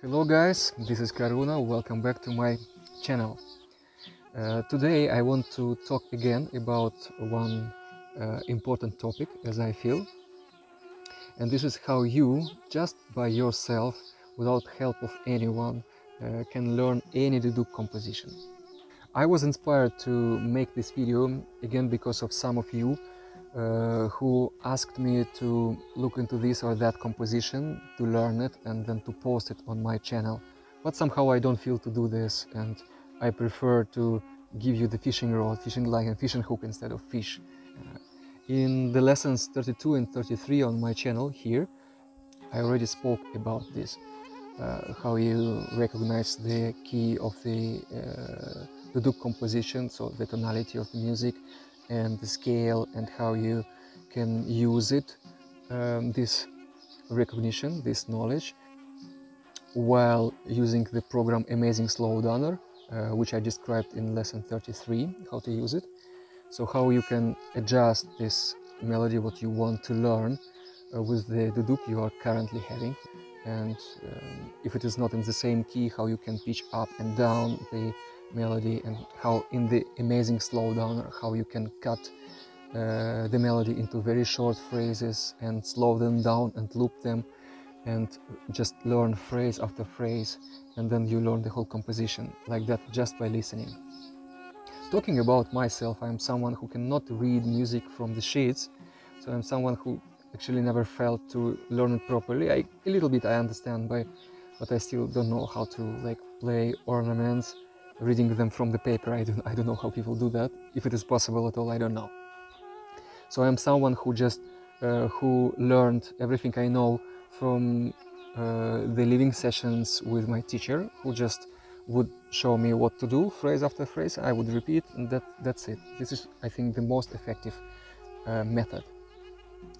Hello guys, this is Karuna, welcome back to my channel. Uh, today I want to talk again about one uh, important topic as I feel and this is how you, just by yourself, without help of anyone, uh, can learn any duduk composition. I was inspired to make this video again because of some of you uh, who asked me to look into this or that composition, to learn it and then to post it on my channel. But somehow I don't feel to do this and I prefer to give you the fishing rod, fishing line and fishing hook instead of fish. Uh, in the lessons 32 and 33 on my channel here, I already spoke about this, uh, how you recognize the key of the uh, duduk composition, so the tonality of the music, and the scale and how you can use it, um, this recognition, this knowledge, while using the program Amazing Slowdowner, uh, which I described in lesson 33, how to use it. So how you can adjust this melody, what you want to learn uh, with the duduk you are currently having. And um, if it is not in the same key, how you can pitch up and down the melody and how in the amazing slowdown how you can cut uh, the melody into very short phrases and slow them down and loop them and just learn phrase after phrase and then you learn the whole composition like that just by listening. Talking about myself i'm someone who cannot read music from the sheets so i'm someone who actually never felt to learn it properly. I, a little bit i understand by but i still don't know how to like play ornaments reading them from the paper. I don't, I don't know how people do that. If it is possible at all, I don't know. So I'm someone who just uh, who learned everything I know from uh, the living sessions with my teacher, who just would show me what to do, phrase after phrase. I would repeat, and that that's it. This is, I think, the most effective uh, method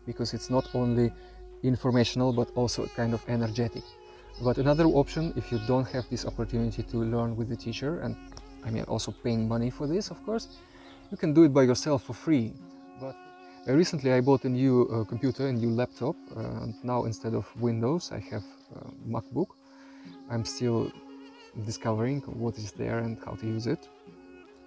because it's not only informational but also kind of energetic. But another option, if you don't have this opportunity to learn with the teacher, and I mean also paying money for this, of course, you can do it by yourself for free. But uh, recently I bought a new uh, computer, a new laptop, uh, and now instead of Windows I have uh, MacBook. I'm still discovering what is there and how to use it.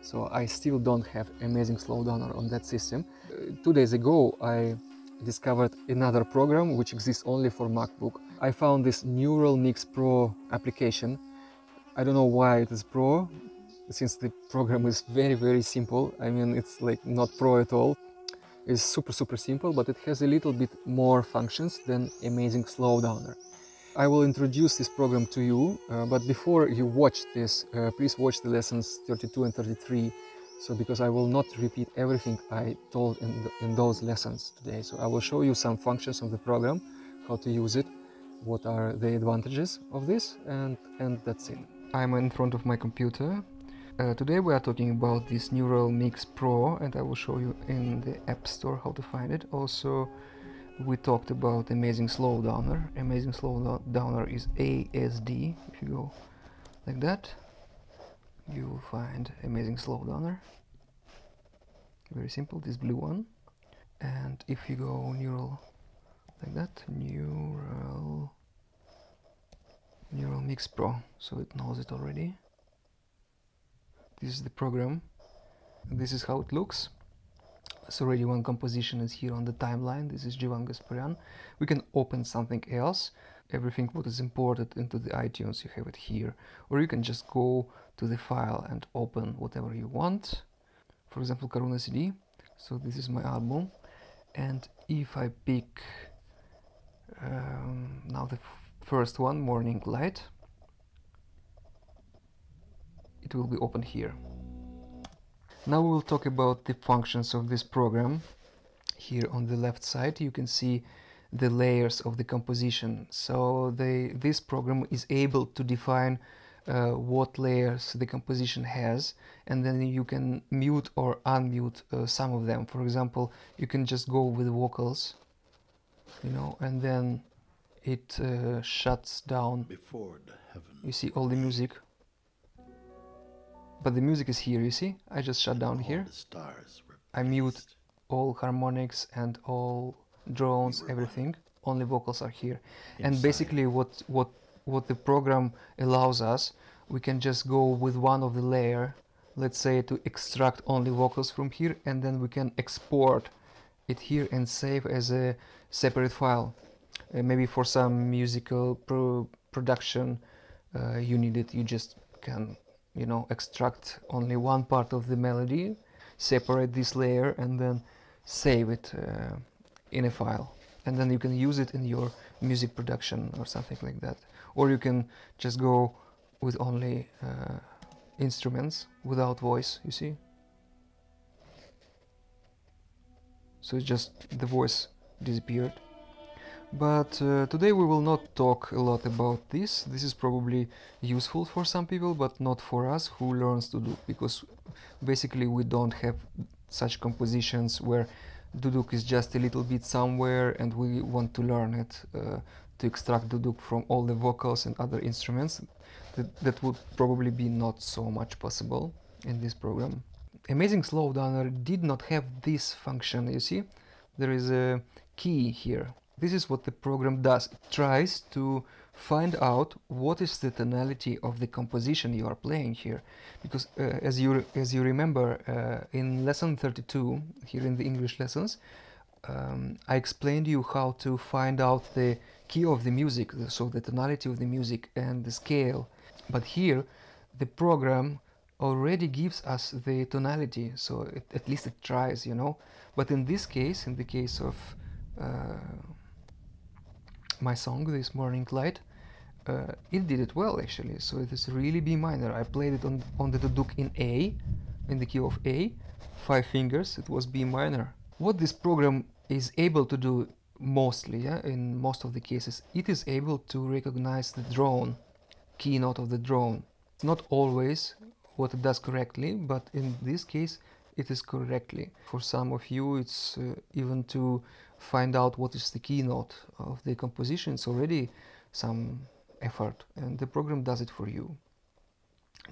So I still don't have amazing slowdowner on that system. Uh, two days ago I discovered another program which exists only for MacBook. I found this Neural Mix Pro application. I don't know why it is Pro, since the program is very very simple. I mean it's like not Pro at all. It's super super simple, but it has a little bit more functions than Amazing Slowdowner. I will introduce this program to you, uh, but before you watch this, uh, please watch the lessons 32 and 33 so because I will not repeat everything I told in, the, in those lessons today. So I will show you some functions of the program, how to use it, what are the advantages of this, and, and that's it. I'm in front of my computer. Uh, today we are talking about this Neural Mix Pro and I will show you in the App Store how to find it. Also we talked about Amazing Slowdowner. Amazing Slowdowner is ASD, if you go like that you will find amazing slowdowner very simple this blue one and if you go neural like that. Neural neural mix pro. So it knows it already. This is the program. This is how it looks. So already one composition is here on the timeline. This is Jivan Gasparian. We can open something else. Everything what is imported into the iTunes you have it here. Or you can just go to the file and open whatever you want. For example Karuna CD so this is my album. And if I pick um, now the first one Morning Light it will be open here now we will talk about the functions of this program here on the left side you can see the layers of the composition. So they, this program is able to define uh, what layers the composition has and then you can mute or unmute uh, some of them. For example, you can just go with vocals, you know, and then it uh, shuts down. Before the heaven you see all the music. But the music is here, you see? I just shut down here. I mute all harmonics and all drones, everything. Only vocals are here. Inside. And basically what what what the program allows us. We can just go with one of the layer, let's say to extract only vocals from here, and then we can export it here and save as a separate file. Uh, maybe for some musical pro production uh, you need it, you just can, you know, extract only one part of the melody, separate this layer, and then save it uh, in a file. And then you can use it in your music production or something like that. Or you can just go with only uh, instruments without voice you see so it's just the voice disappeared but uh, today we will not talk a lot about this this is probably useful for some people but not for us who learns duduk because basically we don't have such compositions where Duduk is just a little bit somewhere and we want to learn it uh, to extract Duduk from all the vocals and other instruments. That, that would probably be not so much possible in this program. Amazing Slowdowner did not have this function, you see? There is a key here. This is what the program does. It tries to find out what is the tonality of the composition you are playing here because uh, as you as you remember uh, in lesson 32 here in the English lessons um, I explained you how to find out the key of the music so the tonality of the music and the scale but here the program already gives us the tonality so it, at least it tries you know. But in this case in the case of uh, my song this morning light uh, it did it well actually. So it is really B minor. I played it on, on the duduk in A in the key of A five fingers. It was B minor. What this program is able to do mostly yeah, in most of the cases it is able to recognize the drone key note of the drone. Not always what it does correctly but in this case it is correctly. For some of you it's uh, even to find out what is the keynote of the composition it's already some effort and the program does it for you.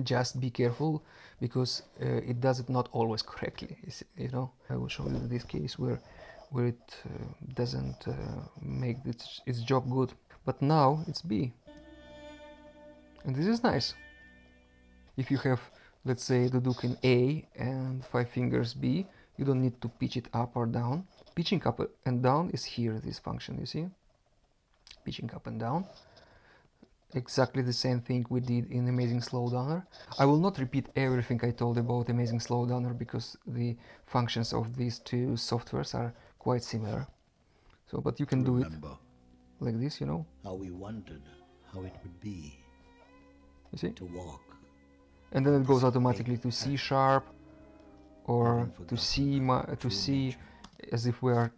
Just be careful because uh, it does it not always correctly you know? I will show you this case where where it uh, doesn't uh, make its, its job good. But now it's b. And this is nice. If you have let's say the Duduk in a and five fingers b you don't need to pitch it up or down pitching up and down is here this function you see pitching up and down exactly the same thing we did in Amazing Slowdowner. I will not repeat everything I told about Amazing Slowdowner because the functions of these two softwares are quite similar. So, but you can do it like this, you know. How we wondered how it would be. You see? To walk. And then it goes automatically to C sharp or to C to C as if we are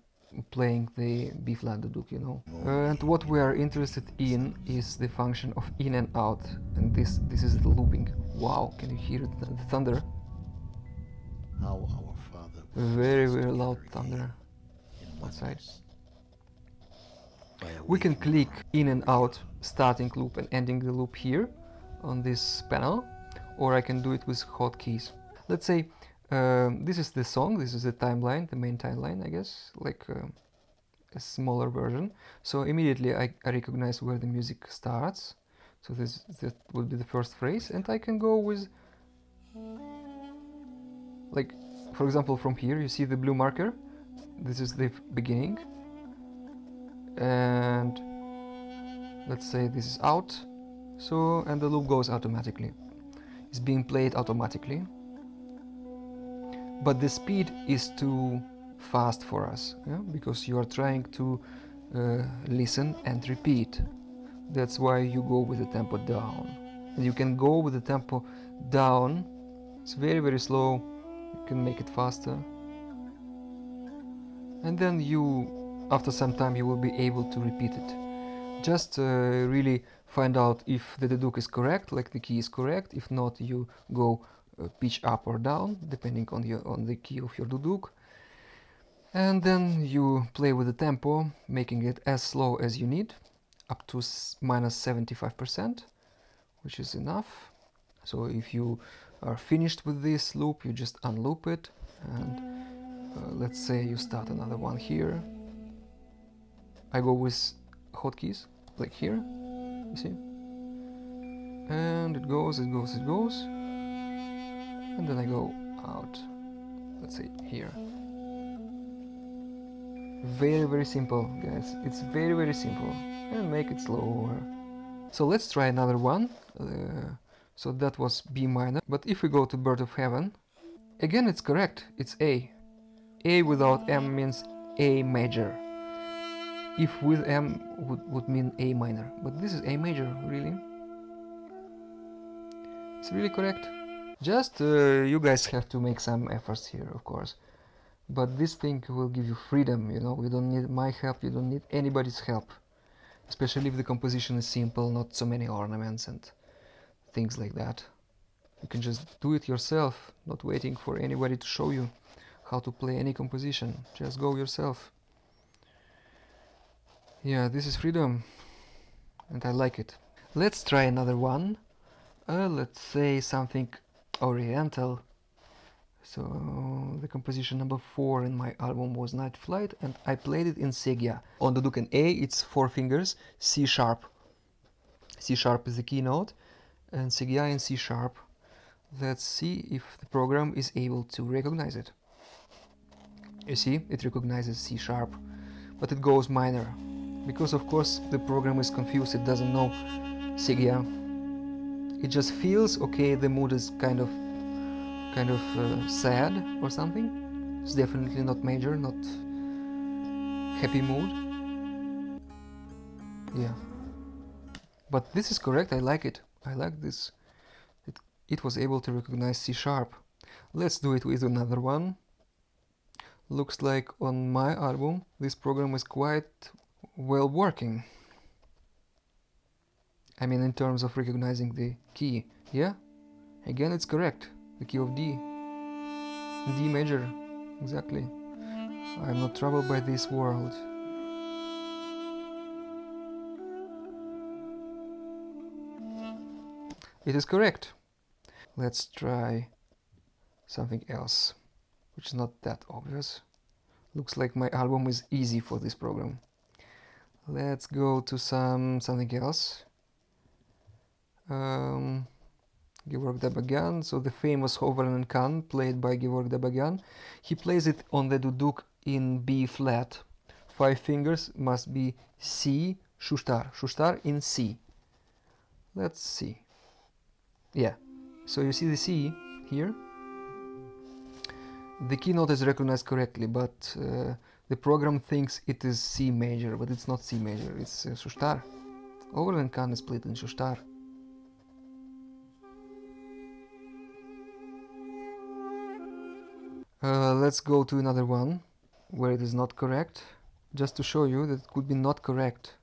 playing the B flat Duduk, you know. And what we are interested in is the function of in and out, and this this is the looping. Wow, can you hear the thunder? How our Father very very loud thunder outside. We can click in and out, starting loop and ending the loop here on this panel, or I can do it with hotkeys. Let's say um, this is the song, this is the timeline, the main timeline, I guess, like uh, a smaller version. So immediately I, I, recognize where the music starts. So this that would be the first phrase, and I can go with, like, for example, from here you see the blue marker. This is the beginning, and let's say this is out. So and the loop goes automatically. It's being played automatically. But the speed is too fast for us yeah? because you are trying to uh, listen and repeat. That's why you go with the tempo down. And you can go with the tempo down. It's very very slow. You can make it faster. And then you after some time you will be able to repeat it just uh, really find out if the duduk is correct like the key is correct. If not you go uh, pitch up or down depending on your on the key of your duduk and then you play with the tempo making it as slow as you need up to minus 75% which is enough. So if you are finished with this loop you just unloop it and uh, let's say you start another one here. I go with hotkeys like here you see and it goes, it goes, it goes, and then I go out. Let's say here. Very, very simple, guys. It's very, very simple. And make it slower. So let's try another one. Uh, so that was B minor. But if we go to Bird of Heaven, again it's correct. It's A. A without M means A major. If with M would, would mean A minor. But this is A major, really. It's really correct. Just uh, you guys have to make some efforts here, of course. But this thing will give you freedom, you know. You don't need my help, you don't need anybody's help. Especially if the composition is simple, not so many ornaments and things like that. You can just do it yourself, not waiting for anybody to show you how to play any composition. Just go yourself. Yeah, this is freedom, and I like it. Let's try another one. Uh, let's say something oriental. So the composition number four in my album was Night Flight, and I played it in Segia. On the Duduk in A, it's four fingers, C sharp. C sharp is the keynote, and Segia in C sharp. Let's see if the program is able to recognize it. You see, it recognizes C sharp, but it goes minor, because of course the program is confused, it doesn't know Segia. It just feels, okay, the mood is kind of kind of uh, sad or something. It's definitely not major, not happy mood. Yeah. But this is correct, I like it. I like this. It, it was able to recognize C sharp. Let's do it with another one. Looks like on my album this program is quite well working. I mean in terms of recognizing the key, yeah? Again it's correct, the key of D. D major, exactly. I'm not troubled by this world. It is correct. Let's try something else, which is not that obvious. Looks like my album is easy for this program. Let's go to some something else. Um, Georg Dabagyan, so the famous Hovern Enkan, played by Georg Dabagyan. He plays it on the duduk in B flat. Five fingers must be C, shushtar, shushtar in C. Let's see. Yeah, so you see the C here. The keynote is recognized correctly, but uh, the program thinks it is C major, but it's not C major, it's uh, shushtar. Hovern Enkan is played in shushtar. Uh, let's go to another one where it is not correct just to show you that it could be not correct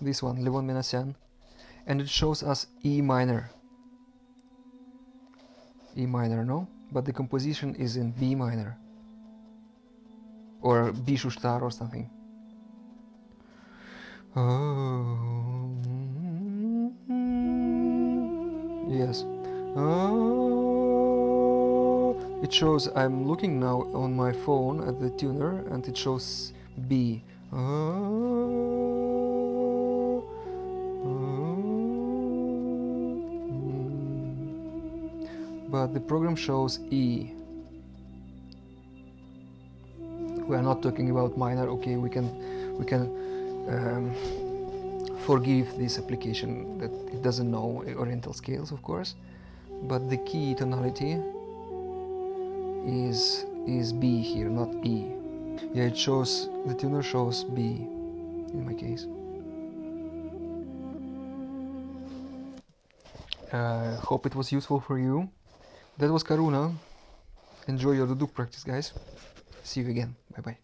this one Levon Minasyan and it shows us E minor E minor no but the composition is in B minor or B shushtar or something. Oh. Yes. Oh. It shows I'm looking now on my phone at the tuner and it shows B. Oh. But the program shows E. We are not talking about minor. Okay, we can we can um, forgive this application that it doesn't know Oriental scales, of course. But the key tonality is is B here, not E. Yeah, it shows the tuner shows B in my case. Uh, hope it was useful for you. That was Karuna. Enjoy your duduk practice, guys. See you again. Bye bye.